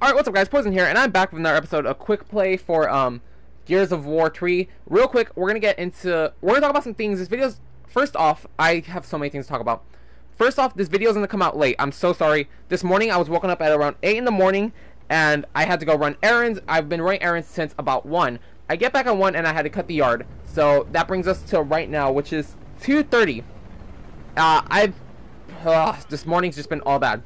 Alright, what's up guys, Poison here, and I'm back with another episode, a quick play for um, Gears of War 3. Real quick, we're gonna get into, we're gonna talk about some things, this video's, first off, I have so many things to talk about. First off, this video's gonna come out late, I'm so sorry. This morning, I was woken up at around 8 in the morning, and I had to go run errands, I've been running errands since about 1. I get back at 1, and I had to cut the yard, so that brings us to right now, which is 2.30. Uh, I've, this morning's just been all bad.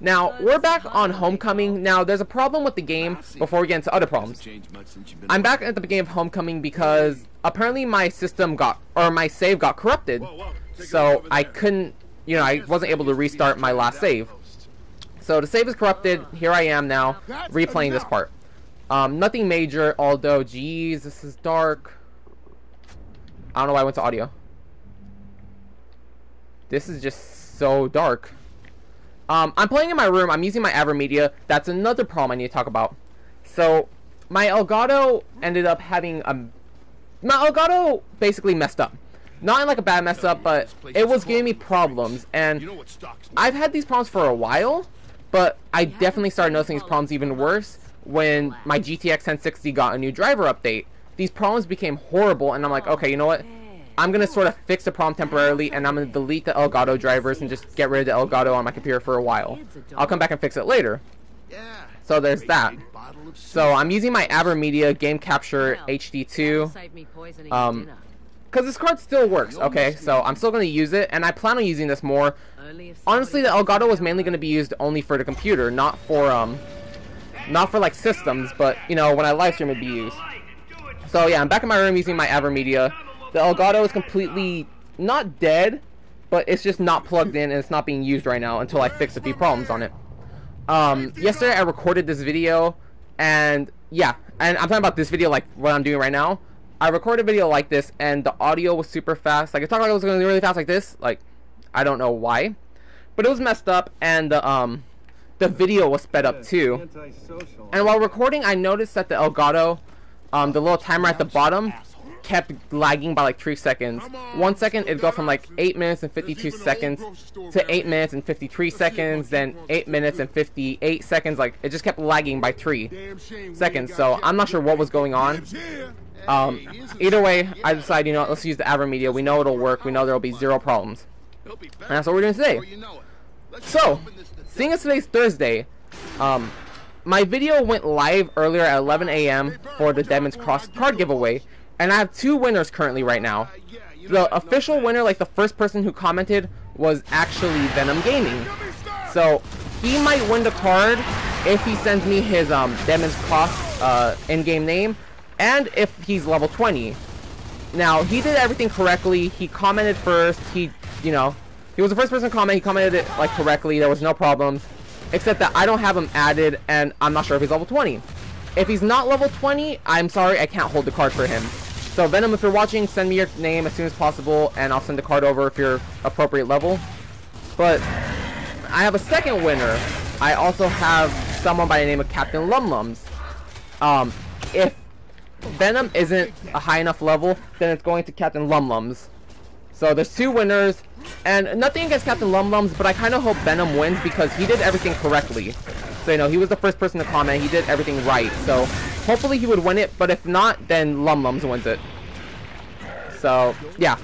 Now, we're back on Homecoming. Now, there's a problem with the game before we get into other problems. I'm back at the beginning of Homecoming because apparently my system got, or my save got corrupted. So I couldn't, you know, I wasn't able to restart my last save. So the save is corrupted. Here I am now, replaying this part. Um, nothing major, although, geez, this is dark. I don't know why I went to audio. This is just so dark. Um, I'm playing in my room. I'm using my AverMedia. That's another problem I need to talk about. So, my Elgato ended up having a... My Elgato basically messed up. Not in like a bad mess up, but it was giving me problems. And I've had these problems for a while, but I definitely started noticing these problems even worse when my GTX 1060 got a new driver update. These problems became horrible, and I'm like, okay, you know what? I'm going to sort of fix the problem temporarily, and I'm going to delete the Elgato drivers and just get rid of the Elgato on my computer for a while. I'll come back and fix it later. So there's that. So I'm using my AverMedia Game Capture HD2. Um, because this card still works, okay? So I'm still going to use it, and I plan on using this more. Honestly, the Elgato was mainly going to be used only for the computer, not for, um, not for, like, systems, but, you know, when I live stream, it'd be used. So, yeah, I'm back in my room using my AverMedia. The Elgato is completely not dead, but it's just not plugged in and it's not being used right now until I fix a few problems on it. Um, yesterday I recorded this video, and yeah, and I'm talking about this video like what I'm doing right now. I recorded a video like this, and the audio was super fast. Like, I thought it was going to be really fast like this. Like, I don't know why. But it was messed up, and the, um, the video was sped up too. And while recording, I noticed that the Elgato, um, the little timer at the bottom, kept lagging by like 3 seconds. One second it'd go from like 8 minutes and 52 seconds to 8 minutes and 53 seconds, then 8 minutes and 58 seconds. Like it just kept lagging by 3 seconds. So I'm not sure what was going on. Um, either way, I decided, you know, let's use the AverMedia. We know it'll work. We know there'll be zero problems. And that's what we're doing today. So, seeing as today's Thursday, um, my video went live earlier at 11 a.m. for the Demon's Cross card giveaway, and I have two winners currently right now. The official winner, like the first person who commented, was actually Venom Gaming. So he might win the card if he sends me his um, Demon's Cross uh, in-game name, and if he's level 20. Now, he did everything correctly. He commented first. He, you know, he was the first person to comment. He commented it, like, correctly. There was no problems. Except that I don't have him added, and I'm not sure if he's level 20. If he's not level 20, I'm sorry, I can't hold the card for him. So Venom, if you're watching, send me your name as soon as possible, and I'll send the card over if you're appropriate level. But I have a second winner. I also have someone by the name of Captain Lumlums. Um, if Venom isn't a high enough level, then it's going to Captain Lumlums. So there's two winners, and nothing against Captain Lumlums, but I kind of hope Venom wins because he did everything correctly. So, you know, he was the first person to comment, he did everything right, so Hopefully he would win it, but if not, then Lum Lums wins it. So, yeah.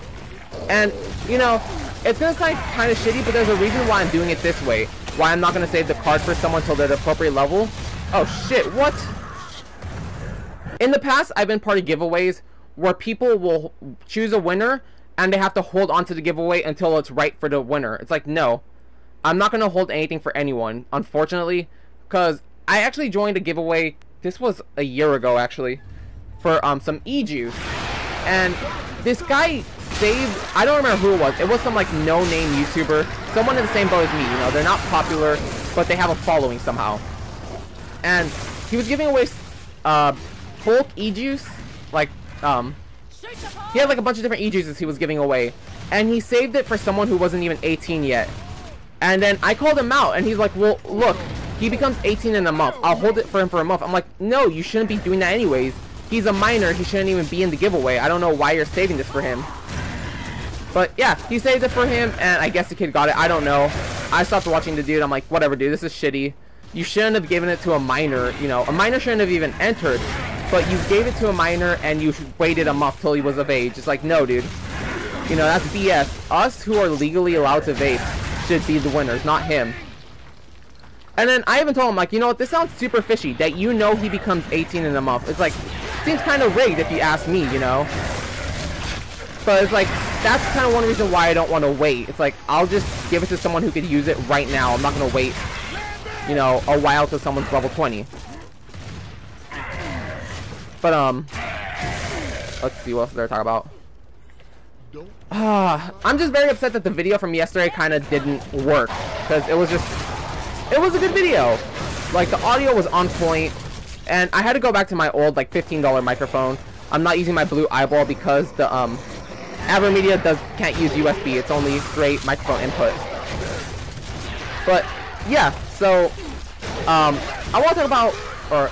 And, you know, it's gonna sound kind of shitty, but there's a reason why I'm doing it this way. Why I'm not gonna save the card for someone till they're the appropriate level. Oh shit, what? In the past, I've been part of giveaways where people will choose a winner and they have to hold on to the giveaway until it's right for the winner. It's like, no. I'm not gonna hold anything for anyone, unfortunately, because I actually joined a giveaway this was a year ago actually, for um some e-juice, and this guy saved. I don't remember who it was. It was some like no-name YouTuber, someone in the same boat as me. You know, they're not popular, but they have a following somehow. And he was giving away uh bulk e-juice, like um. He had like a bunch of different e-juices he was giving away, and he saved it for someone who wasn't even 18 yet. And then I called him out, and he's like, "Well, look, he becomes 18 in a month. I'll hold it for him for a month. I'm like, no, you shouldn't be doing that anyways. He's a minor. He shouldn't even be in the giveaway. I don't know why you're saving this for him. But yeah, he saved it for him, and I guess the kid got it. I don't know. I stopped watching the dude. I'm like, whatever, dude. This is shitty. you shouldn't have given it to a minor. You know, a minor shouldn't have even entered, but you gave it to a minor and you waited a month till he was of age. It's like, no, dude. You know, that's BS. Us who are legally allowed to vape should be the winners, not him. And then I even told him, like, you know what, this sounds super fishy, that you know he becomes 18 in a month. It's like, seems kind of rigged if you ask me, you know? But it's like, that's kind of one reason why I don't want to wait. It's like, I'll just give it to someone who could use it right now. I'm not going to wait, you know, a while till someone's level 20. But, um, let's see what else they're talking about. Ah, I'm just very upset that the video from yesterday kind of didn't work. Because it was just it was a good video. Like, the audio was on point, and I had to go back to my old, like, $15 microphone. I'm not using my blue eyeball because the, um, AverMedia does, can't use USB. It's only straight microphone input. But, yeah, so, um, I want to talk about, or,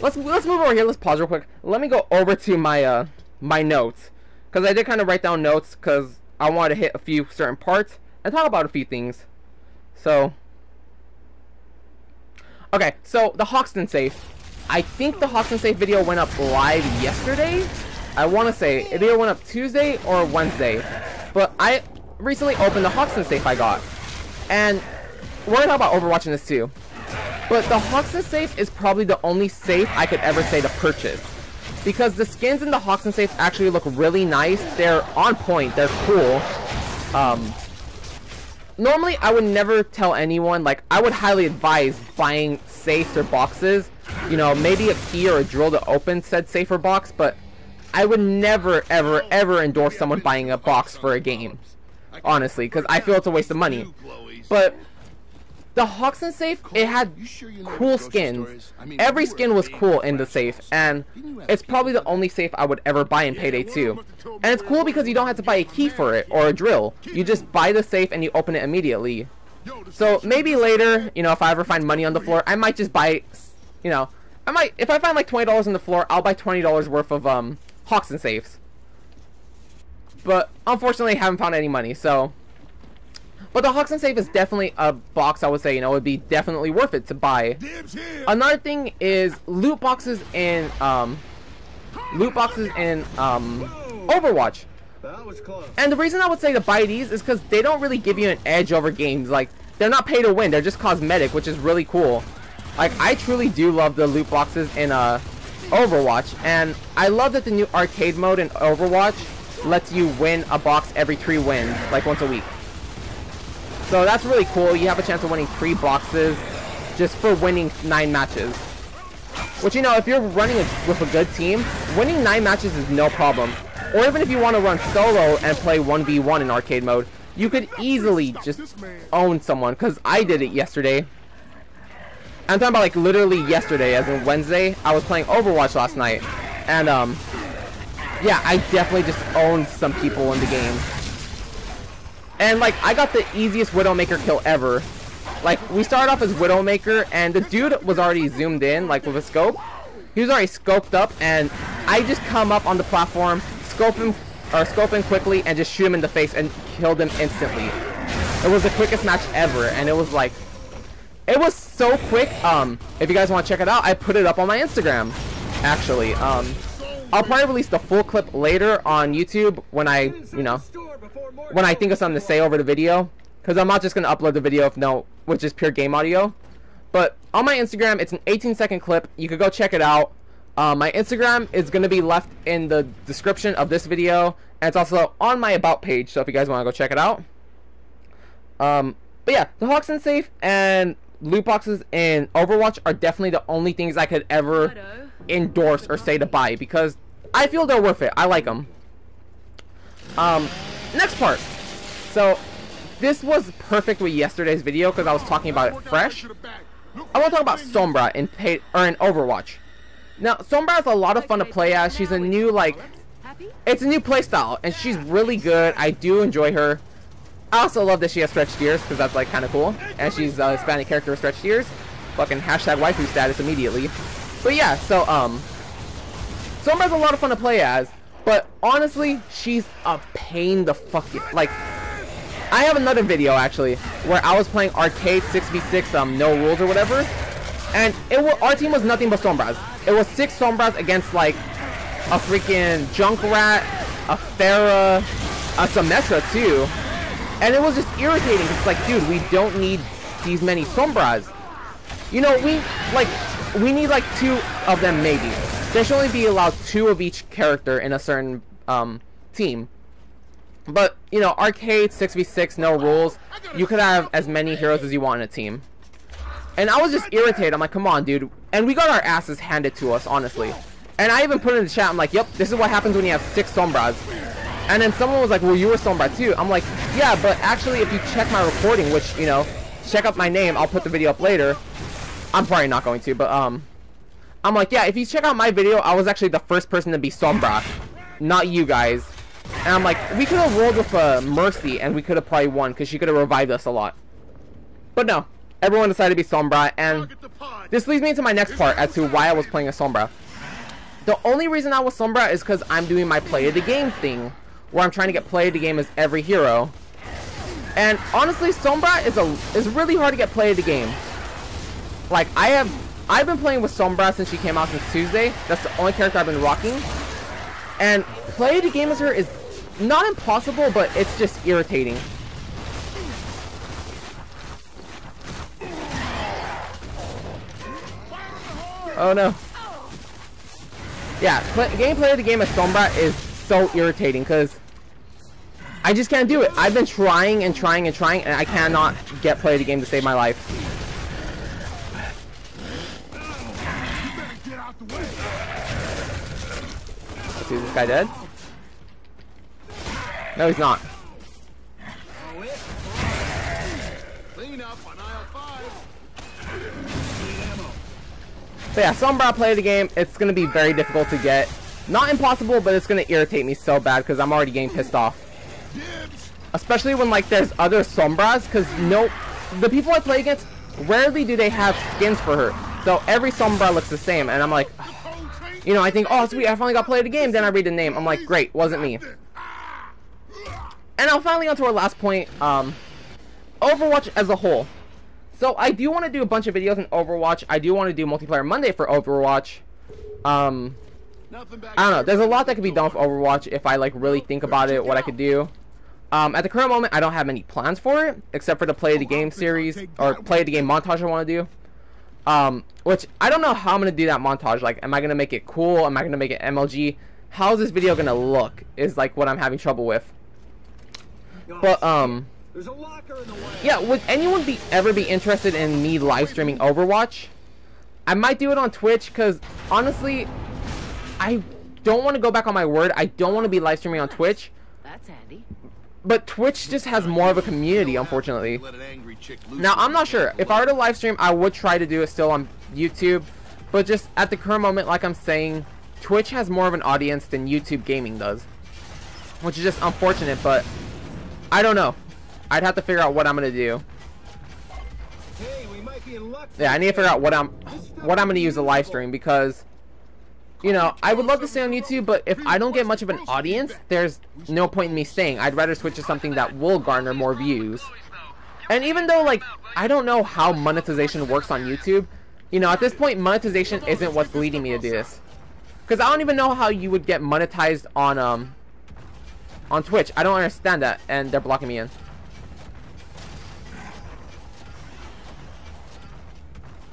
let's, let's move over here. Let's pause real quick. Let me go over to my, uh, my notes. Because I did kind of write down notes because I wanted to hit a few certain parts and talk about a few things. So, okay, so the Hoxton safe. I think the Hoxton safe video went up live yesterday. I want to say it either went up Tuesday or Wednesday. But I recently opened the Hoxton safe I got. And we're to talk about Overwatch in this too. But the Hoxton safe is probably the only safe I could ever say to purchase. Because the skins in the Hoxton safe actually look really nice. They're on point. They're cool. Um, normally I would never tell anyone, like, I would highly advise buying safes or boxes. You know, maybe a key or a drill to open said safer box, but I would never, ever, ever endorse someone buying a box for a game. Honestly, because I feel it's a waste of money. But the Hoxton safe, it had cool skins. Every skin was cool in the safe, and it's probably the only safe I would ever buy in Payday 2. And it's cool because you don't have to buy a key for it, or a drill. You just buy the safe and you open it immediately. So maybe later, you know, if I ever find money on the floor, I might just buy, you know, I might, if I find like $20 on the floor, I'll buy $20 worth of, um, Hoxton safes. But, unfortunately, I haven't found any money, so... But the Hoxton safe is definitely a box I would say, you know, would be definitely worth it to buy. Another thing is loot boxes in, um, loot boxes in, um, Overwatch. And the reason I would say to buy these is because they don't really give you an edge over games. Like, they're not pay to win, they're just cosmetic, which is really cool. Like, I truly do love the loot boxes in, uh, Overwatch. And I love that the new arcade mode in Overwatch lets you win a box every three wins, like once a week. So that's really cool. You have a chance of winning three boxes just for winning nine matches. Which, you know, if you're running a, with a good team, winning nine matches is no problem. Or even if you want to run solo and play 1v1 in arcade mode, you could easily just own someone. Because I did it yesterday. I'm talking about like literally yesterday, as in Wednesday. I was playing Overwatch last night. And, um, yeah, I definitely just owned some people in the game. And, like, I got the easiest Widowmaker kill ever. Like, we started off as Widowmaker, and the dude was already zoomed in, like, with a scope. He was already scoped up, and I just come up on the platform, scope him, or scope him quickly, and just shoot him in the face and kill him instantly. It was the quickest match ever, and it was, like, it was so quick. Um, if you guys want to check it out, I put it up on my Instagram, actually. Um, I'll probably release the full clip later on YouTube when I, you know, when I think of something to say over the video. Because I'm not just going to upload the video if no, which is pure game audio. But on my Instagram, it's an 18 second clip. You could go check it out. Uh, my Instagram is going to be left in the description of this video. And it's also on my About page. So if you guys want to go check it out. Um, but yeah, the Hoxton safe and loot boxes in Overwatch are definitely the only things I could ever endorse or say to buy. Because I feel they're worth it. I like them. Um, next part. So, this was perfect with yesterday's video because I was talking about it fresh. I want to talk about Sombra in pay or in Overwatch. Now, Sombra is a lot of fun to play as. She's a new like, it's a new playstyle, and she's really good. I do enjoy her. I also love that she has stretched ears because that's like kind of cool, and she's a Hispanic character with stretched ears. Fucking hashtag waifu status immediately. But yeah, so um, Sombra's a lot of fun to play as. But honestly, she's a pain the fuck like I have another video actually where I was playing arcade 6v6 um no rules or whatever, and it was, our team was nothing but Sombras. It was six Sombras against like a freaking Junkrat, a Pharah, a Symmetra too, and it was just irritating. It's like, dude, we don't need these many Sombras. You know, we like we need like two of them maybe. There should only be allowed two of each character in a certain um, team. But, you know, arcade, 6v6, no rules. You could have as many heroes as you want in a team. And I was just irritated. I'm like, come on, dude. And we got our asses handed to us, honestly. And I even put in the chat, I'm like, yep, this is what happens when you have six Sombras. And then someone was like, well, you were Sombra too. I'm like, yeah, but actually, if you check my recording, which, you know, check up my name, I'll put the video up later. I'm probably not going to, but, um, I'm like, yeah, if you check out my video, I was actually the first person to be Sombra, not you guys. And I'm like, we could have rolled with uh, Mercy, and we could have probably won, because she could have revived us a lot. But no, everyone decided to be Sombra, and this leads me to my next part as to why I was playing a Sombra. The only reason I was Sombra is because I'm doing my play of the game thing, where I'm trying to get play of the game as every hero. And honestly, Sombra is a is really hard to get play of the game. Like I have I've been playing with Sombra since she came out since Tuesday. That's the only character I've been rocking. And play the game as her is not impossible, but it's just irritating. Oh no. Yeah, play, gameplay of the game as Sombra is so irritating because I just can't do it. I've been trying and trying and trying and I cannot get play of the game to save my life. Is this guy dead? No, he's not. So yeah, Sombra play the game. It's gonna be very difficult to get. Not impossible, but it's gonna irritate me so bad because I'm already getting pissed off. Especially when like there's other Sombras, because no, the people I play against rarely do they have skins for her. So every Sombra looks the same, and I'm like, you know, I think, oh, sweet, I finally got played the game. Then I read the name. I'm like, great, wasn't me. And now finally on to our last point, um, Overwatch as a whole. So I do want to do a bunch of videos in Overwatch. I do want to do multiplayer Monday for Overwatch. Um, I don't know. There's a lot that could be done with Overwatch if I like really think about it. What I could do. Um, at the current moment, I don't have any plans for it except for the play the game series or play the game montage I want to do. Um, which I don't know how I'm gonna do that montage. Like, am I gonna make it cool? Am I gonna make it MLG? How's this video gonna look? Is like what I'm having trouble with. But um, yeah, would anyone be ever be interested in me live streaming Overwatch? I might do it on Twitch because honestly, I don't want to go back on my word. I don't want to be live streaming on Twitch. That's handy. But Twitch just has more of a community, unfortunately. Now, I'm not sure. If I were to live stream, I would try to do it still on YouTube. But just at the current moment, like I'm saying, Twitch has more of an audience than YouTube gaming does. Which is just unfortunate, but I don't know. I'd have to figure out what I'm gonna do. Yeah, I need to figure out what I'm what I'm gonna use a live stream because you know, I would love to stay on YouTube, but if I don't get much of an audience, there's no point in me staying. I'd rather switch to something that will garner more views. And even though, like, I don't know how monetization works on YouTube, you know, at this point, monetization isn't what's leading me to do this. Because I don't even know how you would get monetized on, um, on Twitch. I don't understand that, and they're blocking me in.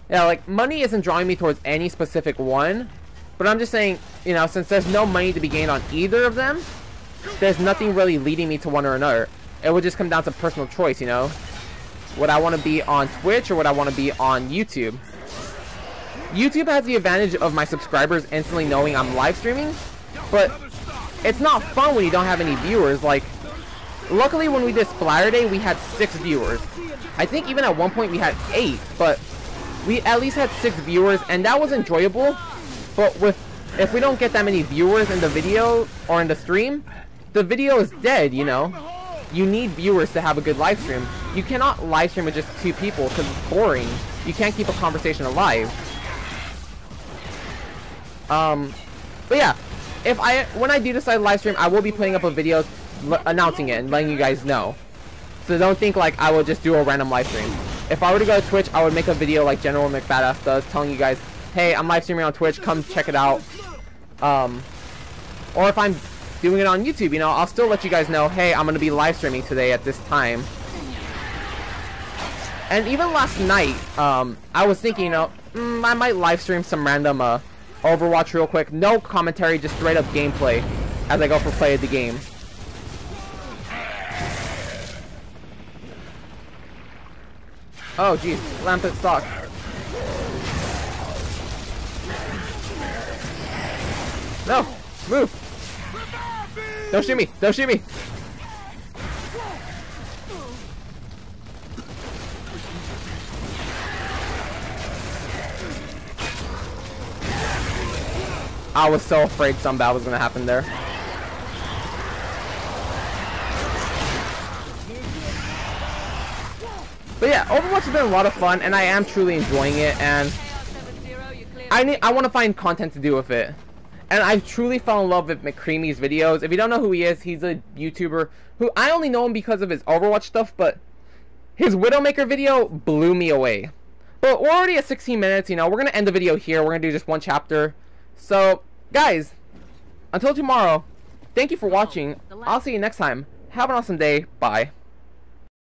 Yeah, like, money isn't drawing me towards any specific one, but I'm just saying, you know, since there's no money to be gained on either of them, there's nothing really leading me to one or another. It would just come down to personal choice, you know? Would I want to be on Twitch or would I want to be on YouTube? YouTube has the advantage of my subscribers instantly knowing I'm live streaming, but it's not fun when you don't have any viewers. Like, luckily when we did Splatter Day, we had six viewers. I think even at one point we had eight, but we at least had six viewers, and that was enjoyable. But with if we don't get that many viewers in the video or in the stream, the video is dead, you know? You need viewers to have a good live stream. You cannot live stream with just two people because it's boring. You can't keep a conversation alive. Um, but yeah, if I when I do decide to live stream, I will be putting up a video announcing it and letting you guys know. So don't think like I will just do a random live stream. If I were to go to Twitch, I would make a video like General McBadass does, telling you guys, hey, I'm live streaming on Twitch, come check it out. Um, or if I'm doing it on YouTube, you know, I'll still let you guys know, hey, I'm gonna be live streaming today at this time. And even last night, um, I was thinking, you know, mm, I might live stream some random uh, Overwatch real quick. No commentary, just straight up gameplay as I go for play of the game. Oh, jeez. Lampet stock. Move! Don't shoot me! Don't shoot me! I was so afraid some bad was gonna happen there. But yeah, Overwatch has been a lot of fun, and I am truly enjoying it, and I need I want to find content to do with it. And I truly fell in love with McCreamy's videos. If you don't know who he is, he's a YouTuber who I only know him because of his Overwatch stuff, but his Widowmaker video blew me away. But we're already at 16 minutes, you know, we're going to end the video here. We're going to do just one chapter. So, guys, until tomorrow, thank you for watching. I'll see you next time. Have an awesome day. Bye.